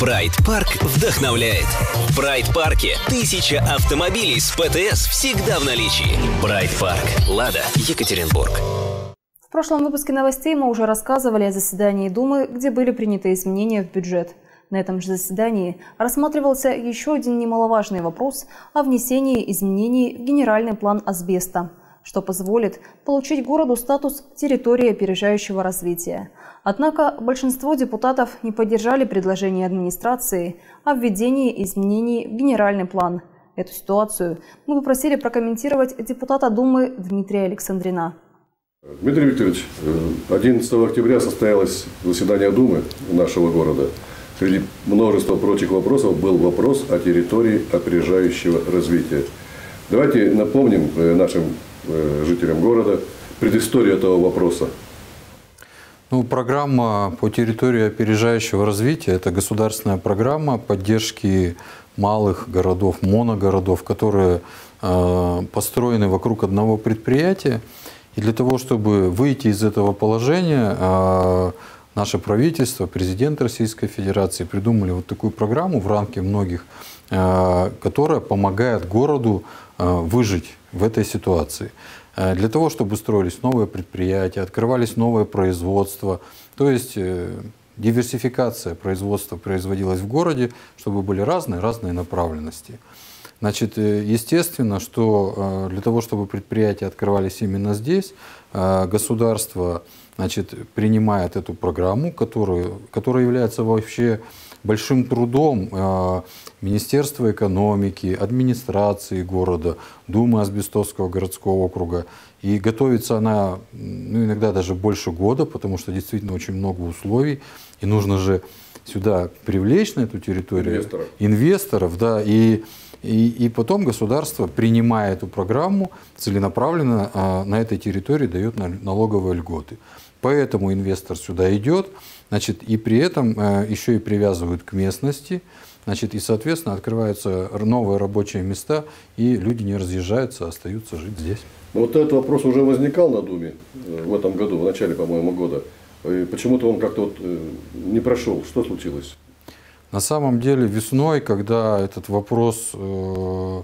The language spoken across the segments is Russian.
Прайд Парк вдохновляет. В Прайд Парке тысяча автомобилей с ПТС всегда в наличии. Прайд Парк. Лада. Екатеринбург. В прошлом выпуске новостей мы уже рассказывали о заседании Думы, где были приняты изменения в бюджет. На этом же заседании рассматривался еще один немаловажный вопрос о внесении изменений в генеральный план Асбеста, что позволит получить городу статус территории опережающего развития. Однако большинство депутатов не поддержали предложение администрации о введении изменений в генеральный план. Эту ситуацию мы попросили прокомментировать депутата Думы Дмитрия Александрина. Дмитрий Викторович, 11 октября состоялось заседание Думы нашего города. Среди множества прочих вопросов был вопрос о территории опережающего развития. Давайте напомним э, нашим э, жителям города предысторию этого вопроса. Ну, программа по территории опережающего развития – это государственная программа поддержки малых городов, моногородов, которые э, построены вокруг одного предприятия. И для того, чтобы выйти из этого положения, э, наше правительство, президент Российской Федерации придумали вот такую программу в рамке многих, э, которая помогает городу э, выжить в этой ситуации. Э, для того, чтобы строились новые предприятия, открывались новые производства. То есть э, диверсификация производства производилась в городе, чтобы были разные, разные направленности. Значит, э, естественно, что для того, чтобы предприятия открывались именно здесь, государство значит, принимает эту программу, которую, которая является вообще большим трудом э, Министерства экономики, администрации города, Думы Асбестовского городского округа. И готовится она ну, иногда даже больше года, потому что действительно очень много условий. И нужно же сюда привлечь на эту территорию инвесторов, инвесторов да, и, и, и потом государство, принимая эту программу, целенаправленно а, на этой территории дает налоговые льготы. Поэтому инвестор сюда идет, значит, и при этом э, еще и привязывают к местности, значит, и, соответственно, открываются новые рабочие места, и люди не разъезжаются, а остаются жить здесь. Вот этот вопрос уже возникал на Думе э, в этом году, в начале, по-моему, года. Почему-то он как-то вот э, не прошел. Что случилось? На самом деле весной, когда этот вопрос э,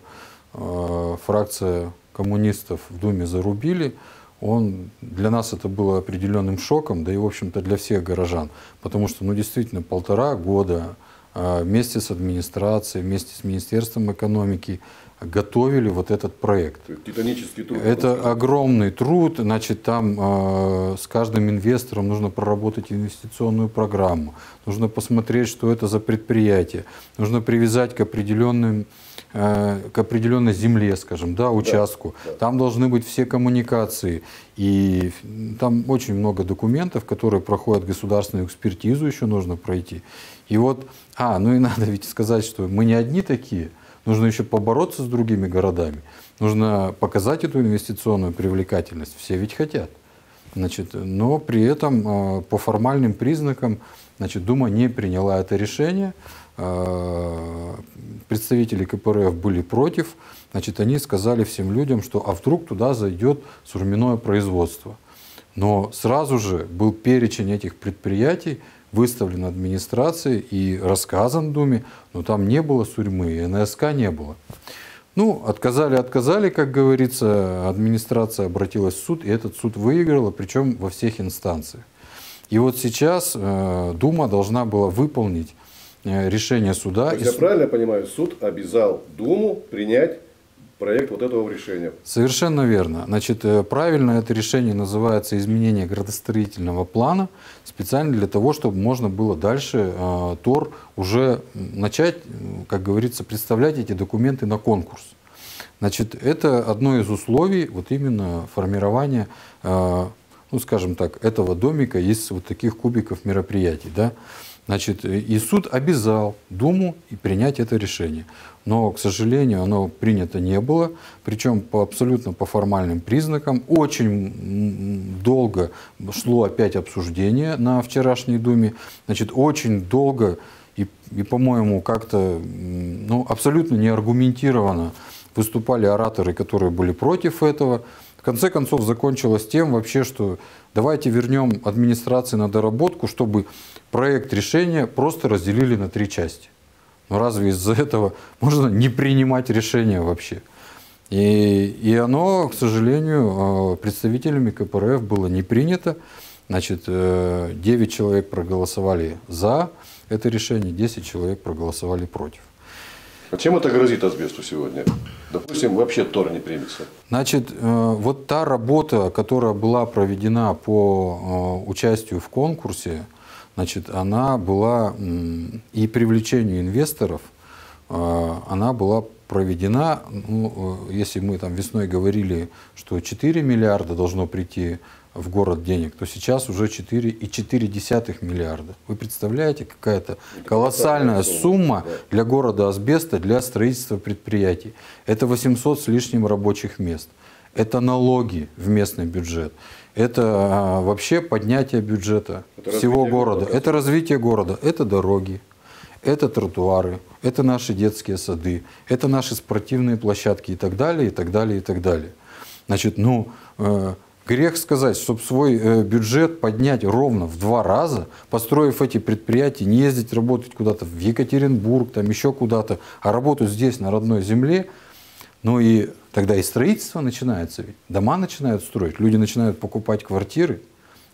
э, фракция коммунистов в Думе зарубили, он, для нас это было определенным шоком, да и, в общем-то, для всех горожан. Потому что, ну, действительно, полтора года а, вместе с администрацией, вместе с Министерством экономики готовили вот этот проект. Титанический труд. Это огромный труд. Значит, там э, с каждым инвестором нужно проработать инвестиционную программу. Нужно посмотреть, что это за предприятие. Нужно привязать к определенным Э, к определенной земле, скажем, да, участку. Да, да. Там должны быть все коммуникации. И там очень много документов, которые проходят государственную экспертизу, еще нужно пройти. И вот, а, ну и надо ведь сказать, что мы не одни такие. Нужно еще побороться с другими городами. Нужно показать эту инвестиционную привлекательность. Все ведь хотят. Значит, но при этом э, по формальным признакам значит, Дума не приняла это решение. Э, представители КПРФ были против, значит, они сказали всем людям, что а вдруг туда зайдет сурьмяное производство. Но сразу же был перечень этих предприятий, выставлен администрацией и рассказан Думе, но там не было сурьмы, и НСК не было. Ну, отказали, отказали, как говорится, администрация обратилась в суд, и этот суд выиграла, причем во всех инстанциях. И вот сейчас э, Дума должна была выполнить Э, решение суда. То есть, я правильно понимаю, суд обязал Думу принять проект вот этого решения. Совершенно верно. Значит, э, правильно это решение называется изменение градостроительного плана, специально для того, чтобы можно было дальше э, ТОР уже начать, как говорится, представлять эти документы на конкурс. Значит, это одно из условий вот именно формирования, э, ну, скажем так, этого домика из вот таких кубиков мероприятий. Да? Значит, и суд обязал Думу принять это решение. Но, к сожалению, оно принято не было, причем по, абсолютно по формальным признакам. Очень долго шло опять обсуждение на вчерашней Думе. Значит, очень долго и, и по-моему, как-то ну, абсолютно неаргументированно выступали ораторы, которые были против этого конце концов закончилось тем вообще, что давайте вернем администрации на доработку, чтобы проект решения просто разделили на три части. Но разве из-за этого можно не принимать решения вообще? И, и оно, к сожалению, э, представителями КПРФ было не принято. Значит, 9 э, человек проголосовали за это решение, 10 человек проголосовали против. А чем это грозит асбесту сегодня? Допустим, вообще Тор не примется. Значит, э, вот та работа, которая была проведена по участию в конкурсе, значит, она была и привлечению инвесторов, она была проведена, ну, э, если мы там весной говорили, что 4 миллиарда должно прийти в город денег, то сейчас уже 4,4 миллиарда. Вы представляете, какая-то колоссальная сумма для города Асбеста для строительства предприятий. Это 800 с лишним рабочих мест. Это налоги в местный бюджет. Это а, вообще поднятие бюджета это всего города. города. Это развитие города. Это дороги это тротуары, это наши детские сады, это наши спортивные площадки и так далее, и так далее, и так далее. Значит, ну, э, грех сказать, чтобы свой э, бюджет поднять ровно в два раза, построив эти предприятия, не ездить работать куда-то в Екатеринбург, там еще куда-то, а работать здесь, на родной земле, ну и тогда и строительство начинается ведь. Дома начинают строить, люди начинают покупать квартиры,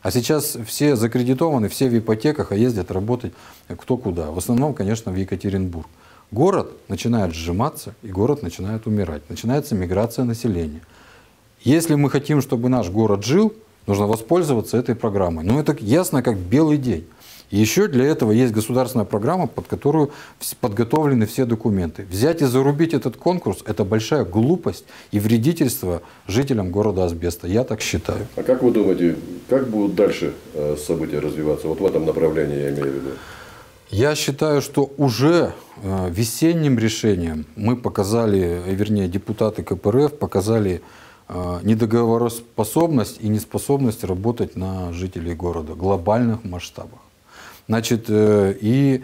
а сейчас все закредитованы, все в ипотеках, а ездят работать кто куда. В основном, конечно, в Екатеринбург. Город начинает сжиматься, и город начинает умирать. Начинается миграция населения. Если мы хотим, чтобы наш город жил, нужно воспользоваться этой программой. Но это ясно, как белый день. И еще для этого есть государственная программа, под которую подготовлены все документы. Взять и зарубить этот конкурс – это большая глупость и вредительство жителям города Асбеста. Я так считаю. А как вы думаете, как будут дальше э, события развиваться? Вот в этом направлении я имею в виду. Я считаю, что уже э, весенним решением мы показали, вернее, депутаты КПРФ показали э, недоговороспособность и неспособность работать на жителей города в глобальных масштабах. Значит, э, и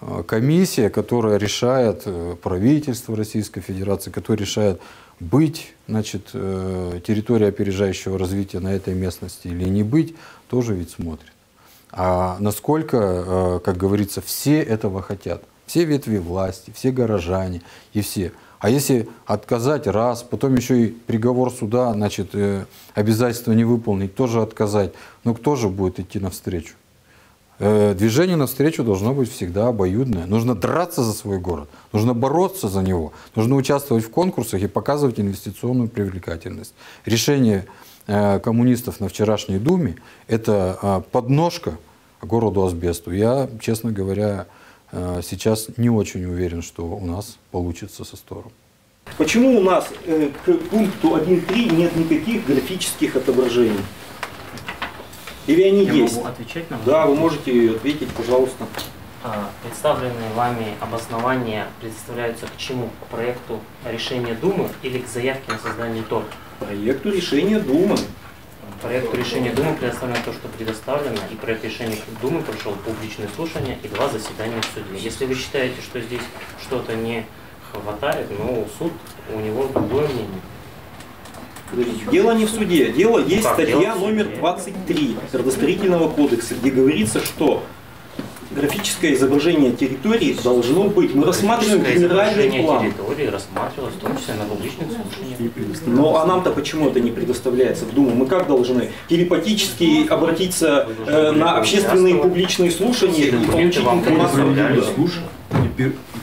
э, комиссия, которая решает, э, правительство Российской Федерации, которое решает, быть значит, территорией опережающего развития на этой местности или не быть, тоже ведь смотрит. А насколько, как говорится, все этого хотят. Все ветви власти, все горожане и все. А если отказать раз, потом еще и приговор суда, значит, обязательство не выполнить, тоже отказать, ну кто же будет идти навстречу? Э, движение навстречу должно быть всегда обоюдное. Нужно драться за свой город, нужно бороться за него, нужно участвовать в конкурсах и показывать инвестиционную привлекательность. Решение э, коммунистов на вчерашней Думе – это э, подножка городу Асбесту. Я, честно говоря, сейчас не очень уверен, что у нас получится со Стором. Почему у нас к пункту 1.3 нет никаких графических отображений? Или они Я есть? Могу отвечать на Да, вы можете ответить, пожалуйста. А, представленные вами обоснования представляются к чему? К проекту решения Думы или к заявке на создание ТОР? Проекту решения Думы. Проекту решения Думы предоставлено то, что предоставлено, и проект решения Думы прошел публичное слушание и два заседания в суде. Если вы считаете, что здесь что-то не хватает, ну, суд, у него другое мнение. Дело не в суде. Дело есть как, статья дело номер 23 Градостроительного кодекса, где говорится, что графическое изображение территории должно быть. Мы рассматриваем генеральный план. территории рассматривалось в том числе на публичных слушаниях. Ну а нам-то почему это не предоставляется в Думу? Мы как должны телепатически обратиться э, на общественные публичные слушания и получить информацию?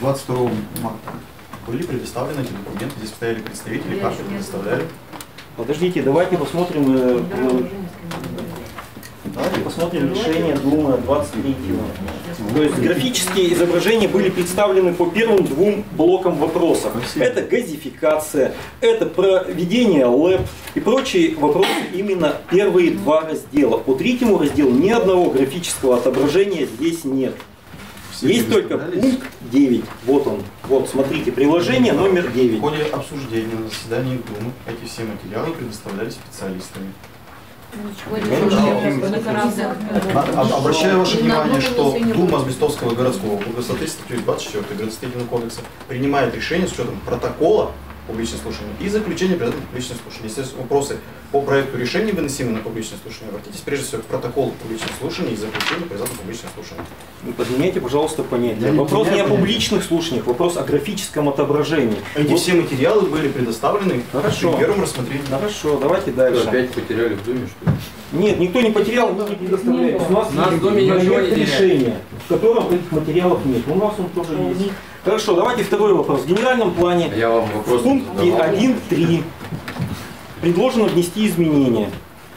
22 марта были предоставлены эти документы, здесь стояли представители, как предоставляли. Подождите, давайте посмотрим, э, посмотрим решение Думы 23 То есть графические изображения были представлены по первым двум блокам вопросов. Это газификация, это проведение ЛЭП и прочие вопросы именно первые два раздела. По третьему разделу ни одного графического отображения здесь нет. Все Есть только пункт 9. Вот он. Вот, смотрите, приложение номер 9. В ходе обсуждения на заседании Думы эти все материалы предоставлялись специалистами. Обращаю ваше внимание, что Дума Асбестовского городского округа в соответствии с статьей 24 Градостроительного кодекса принимает решение с учетом протокола публичное слушание и заключение предметов публичного слушания. Если есть вопросы по проекту решения, выносимы на публичное слушание, обратитесь прежде всего к протоколу публичного слушания и заключению предметов публичного слушания. Не подменяйте, пожалуйста, понятие. Не вопрос не о подменяю публичных слушаниях, вопрос о графическом отображении. Эти Вот- все материалы были предоставлены Хорошо. при первом рассмотрении. Хорошо, давайте дальше. Опять потеряли в Думе, что ли? Нет, никто не потерял, мы не предоставляем. У нас, У нас в доме ничего не решения, в котором этих материалов нет. У нас он тоже есть. Хорошо, давайте второй вопрос. В генеральном плане Я вам в вопрос пункте задавал. 1.3 предложено внести изменения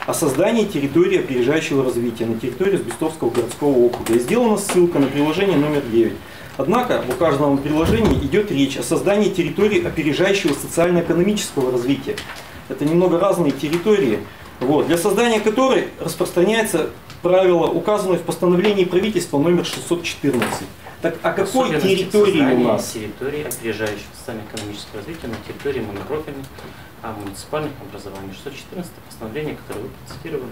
о создании территории опережающего развития на территории Сбестовского городского округа. И сделана ссылка на приложение номер 9. Однако в указанном приложении идет речь о создании территории опережающего социально-экономического развития. Это немного разные территории, вот, для создания которой распространяется правило, указанное в постановлении правительства номер 614. Так о какой Особенности территории у нас? территории, опережающего социально-экономическое развитие на территории монопрофильных а муниципальных образований. 614 постановление, которое вы процитировали,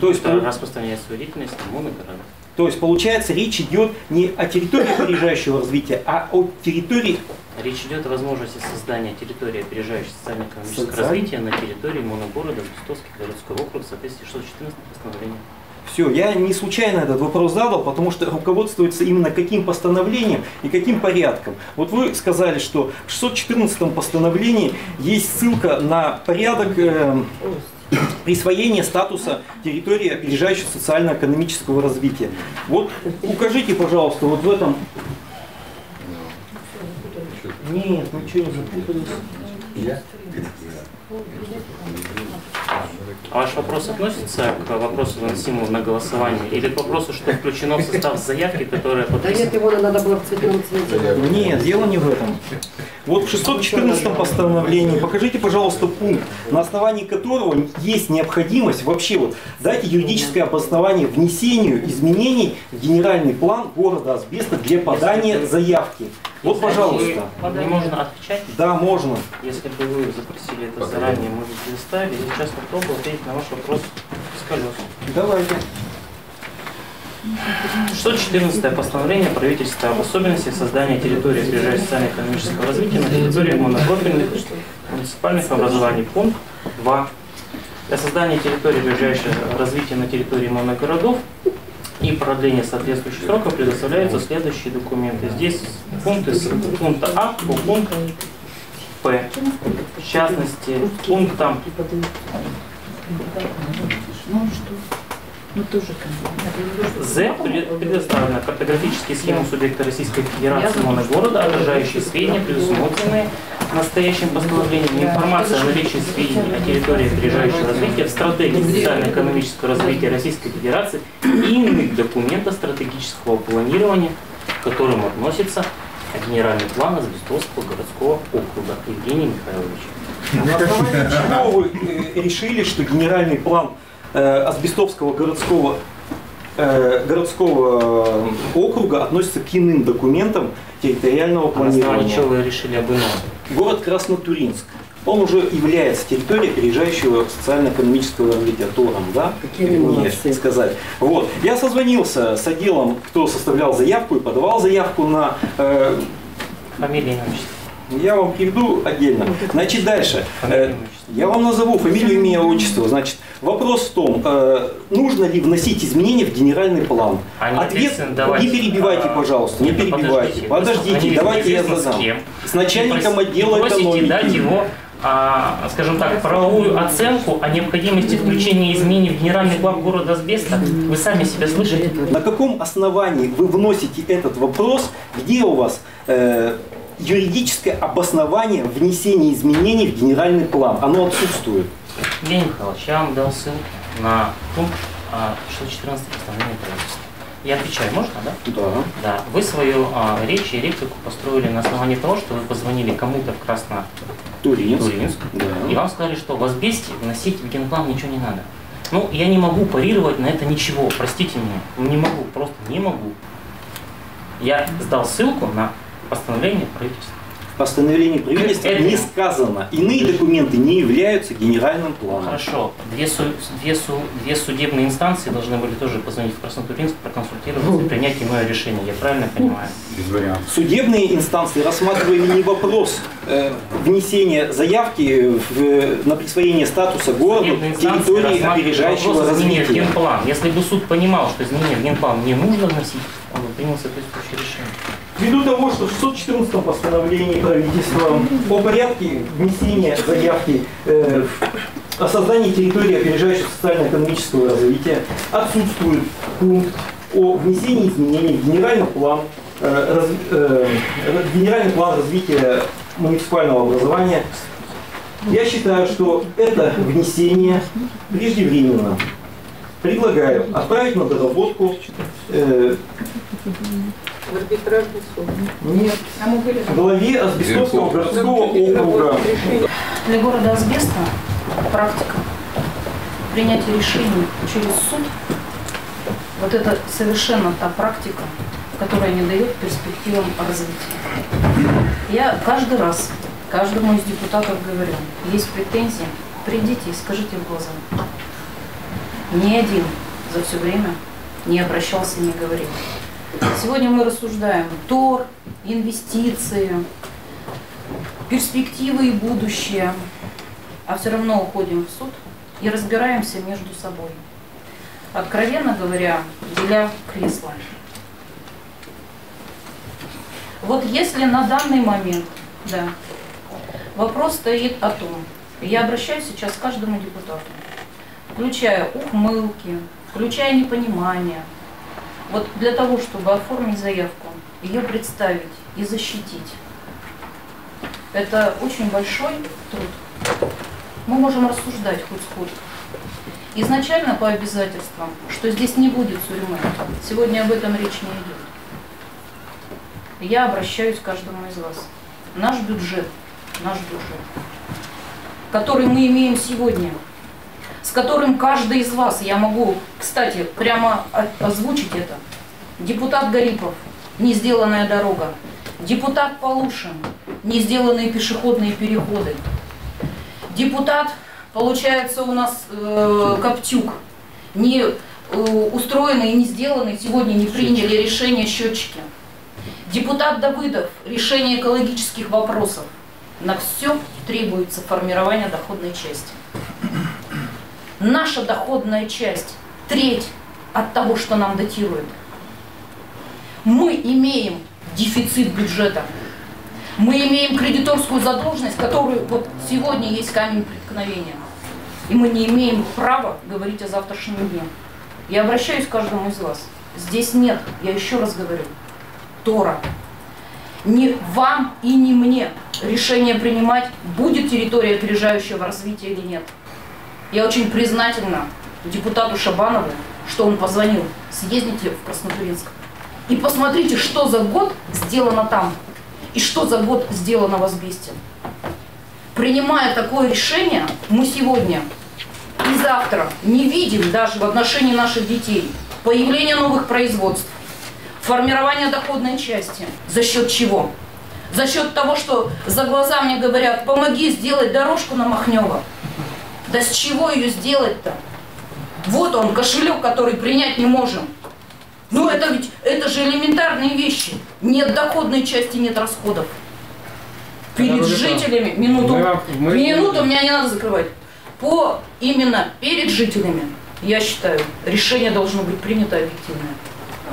То есть, пол- распространяет свою деятельность на моногорода. то есть получается речь идет не о территории опережающего развития, а о территории Речь идет о возможности создания территории, опережающей социально-экономическое Социаль- развитие на территории моногорода Бестовский городской округ в соответствии с 614 постановлением. Все, я не случайно этот вопрос задал, потому что руководствуется именно каким постановлением и каким порядком. Вот вы сказали, что в 614 постановлении есть ссылка на порядок э, присвоения статуса территории опережающего социально-экономического развития. Вот укажите, пожалуйста, вот в этом... Нет, ну что, не запутались? А ваш вопрос относится к вопросу, выносимому на голосование, или к вопросу, что включено в состав заявки, которая Да нет, подписана? его надо было в цветном цвете. Нет, дело не в этом. Вот в 614 постановлении покажите, пожалуйста, пункт, на основании которого есть необходимость вообще вот дайте юридическое обоснование внесению изменений в генеральный план города Асбеста для подания заявки. Вот, пожалуйста. Не можно отвечать? Да, можно. Если бы вы запросили это заранее, мы бы предоставили. Сейчас попробую ответить на ваш вопрос с колес. Давайте. 614 постановление правительства об особенностях создания территории опережающей социально-экономического развития на территории монопрофильных муниципальных образований. Пункт 2. Для создания территории опережающего развития на территории моногородов и продления соответствующих сроков предоставляются следующие документы. Здесь пункты с пункта А по пункту П. В частности, пунктом З предоставлена картографические схемы субъекта Российской Федерации моногорода, отражающие сведения, предусмотренные настоящим постановлением. Информация о наличии сведений о территории опережающего развития в стратегии социально-экономического развития Российской Федерации и иных документах стратегического планирования, к которым относится генеральный план Азбестовского городского округа Евгений Михайлович. На основании чего вы э, решили, что генеральный план э, Асбестовского городского э, городского э, округа относится к иным документам территориального А на основании чего планирования? вы решили об ином? Город Краснотуринск. Он уже является территорией опережающего социально-экономического развития ТОРом, да? Какие мне сказать. Вот. Я созвонился с отделом, кто составлял заявку и подавал заявку на э, Фамилия, отчество. Я вам приведу отдельно. Значит, дальше. Э, Я вам назову фамилию, имя, отчество. Значит, вопрос в том, э, нужно ли вносить изменения в генеральный план. Они Ответ, не перебивайте, а, пожалуйста, не нет, перебивайте. подождите. Давайте я с задам. С начальником отдела просите экономики. дать его, а, скажем так, правовую оценку о необходимости включения изменений в генеральный план города Асбеста. Вы сами себя слышите? На каком основании вы вносите этот вопрос? Где у вас э, юридическое обоснование внесения изменений в генеральный план? Оно отсутствует. Евгений Михайлович, я вам дал ссылку на пункт а, 614 постановления правительства. Я отвечаю, можно, да? Да. Да. Вы свою а, речь и реплику построили на основании того, что вы позвонили кому-то в Красно Туринск. Туринск, Да. и вам сказали, что в Асбесте вносить в генплан ничего не надо. Ну, я не могу парировать на это ничего, простите меня. Не могу, просто не могу. Я сдал ссылку на постановление правительства. постановлении правительства Это- не сказано. Иные документы не являются генеральным планом. Хорошо. Две, су- две, су- две судебные инстанции должны были тоже позвонить в Краснотуринск, проконсультироваться и принять иное решение. Я правильно понимаю? Судебные инстанции рассматривали не вопрос э, внесения заявки в- на присвоение статуса городу территории опережающего в развития. генплан. Если бы суд понимал, что изменения в генплан не нужно вносить, он бы принял соответствующее решение. Ввиду того, что в 614 постановлении правительства о порядке внесения заявки э, о создании территории опережающего социально-экономического развития отсутствует пункт о внесении изменений в генеральный план, э, раз- э, генеральный план развития муниципального образования. Я считаю, что это внесение преждевременно. Предлагаю отправить на доработку э, В арбитражный суд. нет. главе Азбестовского городского округа. Для города Асбеста практика принятия решений через суд, вот это совершенно та практика, которая не дает перспективам развития. Я каждый раз, каждому из депутатов говорю, есть претензии, придите и скажите в глаза. Ни один за все время не обращался, не говорил. Сегодня мы рассуждаем ТОР, инвестиции, перспективы и будущее, а все равно уходим в суд и разбираемся между собой. Откровенно говоря, деля кресла. Вот если на данный момент, да, вопрос стоит о том, я обращаюсь сейчас к каждому депутату, включая ухмылки, включая непонимание, вот для того, чтобы оформить заявку, ее представить и защитить, это очень большой труд. Мы можем рассуждать хоть сколько. Изначально по обязательствам, что здесь не будет тюрьмы. Сегодня об этом речь не идет. Я обращаюсь к каждому из вас. Наш бюджет, наш бюджет, который мы имеем сегодня, с которым каждый из вас, я могу, кстати, прямо озвучить это. Депутат Гарипов, не сделанная дорога. Депутат Полушин, не сделанные пешеходные переходы. Депутат, получается, у нас э, Коптюк, не э, устроенный и не сделанный, сегодня не приняли решение счетчики. Депутат Давыдов, решение экологических вопросов. На все требуется формирование доходной части. Наша доходная часть треть от того, что нам датируют. Мы имеем дефицит бюджета. Мы имеем кредиторскую задолженность, которую вот сегодня есть камень преткновения. И мы не имеем права говорить о завтрашнем дне. Я обращаюсь к каждому из вас. Здесь нет, я еще раз говорю, Тора. Не вам и не мне решение принимать, будет территория опережающего развития или нет. Я очень признательна депутату Шабанову, что он позвонил. Съездите в Краснотуринск и посмотрите, что за год сделано там и что за год сделано в Азбесте. Принимая такое решение, мы сегодня и завтра не видим даже в отношении наших детей появления новых производств, формирования доходной части. За счет чего? За счет того, что за глаза мне говорят, помоги сделать дорожку на Махнева. Да с чего ее сделать-то? Вот он, кошелек, который принять не можем. Ну это ведь, это же элементарные вещи. Нет доходной части, нет расходов. Перед жителями, минуту, Мы минуту, меня не надо закрывать. По именно перед жителями, я считаю, решение должно быть принято объективное.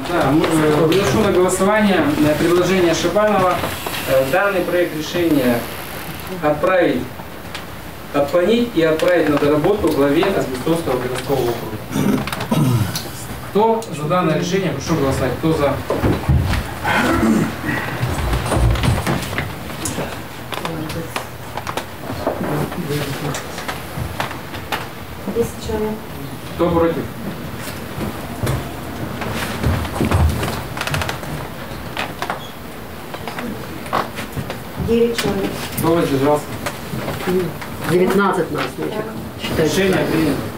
Да, м, э, вношу на голосование э, предложение Шибанова. Э, Данный проект решения отправить, отклонить и отправить на доработку главе Азбестовского городского округа. Кто за данное решение, прошу голосовать. Кто за? Десять человек. Кто против? Девять человек. Кто воздержался? 19 нас, значит. Считайте.